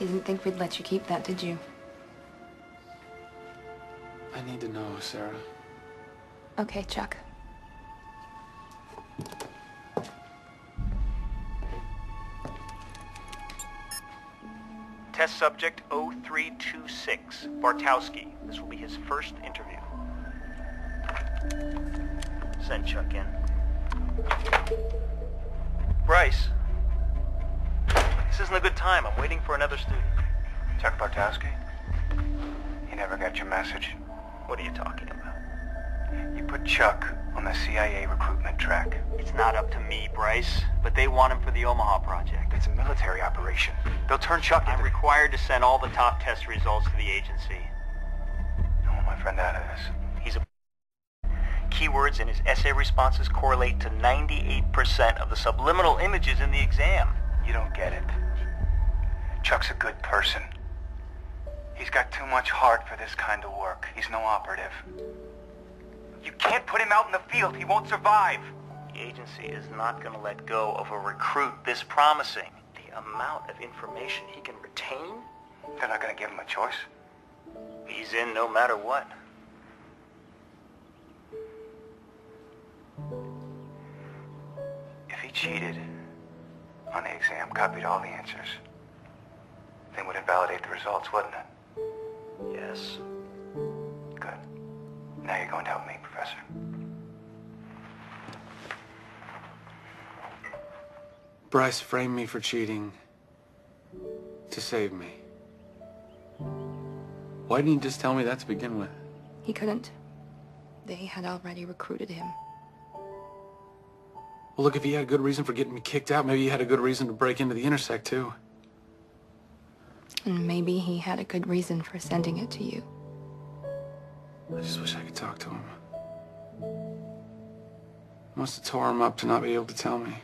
You didn't think we'd let you keep that, did you? I need to know, Sarah. Okay, Chuck. Test subject 0326, Bartowski. This will be his first interview. Send Chuck in. Bryce. This isn't a good time. I'm waiting for another student. Chuck Bartowski? He never got your message. What are you talking about? You put Chuck on the CIA recruitment track. It's not up to me, Bryce, but they want him for the Omaha project. It's a military operation. They'll turn Chuck I'm into... required to send all the top test results to the agency. I want my friend out of this. He's a... Keywords in his essay responses correlate to 98% of the subliminal images in the exam. You don't get it. Chuck's a good person. He's got too much heart for this kind of work. He's no operative. You can't put him out in the field. He won't survive. The agency is not going to let go of a recruit this promising. The amount of information he can retain, They're not going to give him a choice. he's in no matter what. If he cheated on the exam, copied all the answers, then would invalidate the results, wouldn't it? Yes. Good. Now you're going to help me, Professor. Bryce framed me for cheating to save me. Why didn't he just tell me that to begin with? He couldn't. They had already recruited him. Well, look, if he had a good reason for getting me kicked out, maybe he had a good reason to break into the Intersect, too. And maybe he had a good reason for sending it to you. I just wish I could talk to him. Must have tore him up to not be able to tell me.